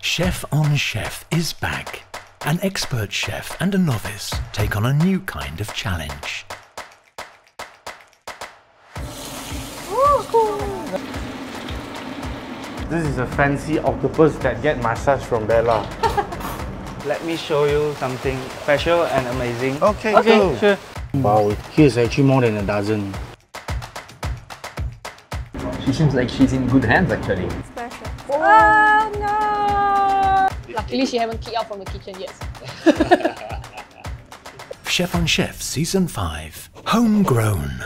Chef on Chef is back. An expert chef and a novice take on a new kind of challenge. This is a fancy octopus that get massage from Bella. Let me show you something special and amazing. Okay, okay, go. sure. Wow, here's actually more than a dozen. She seems like she's in good hands actually. Special. Oh no! Luckily, you haven't kicked out from the kitchen yet. Chef on Chef Season 5 Homegrown.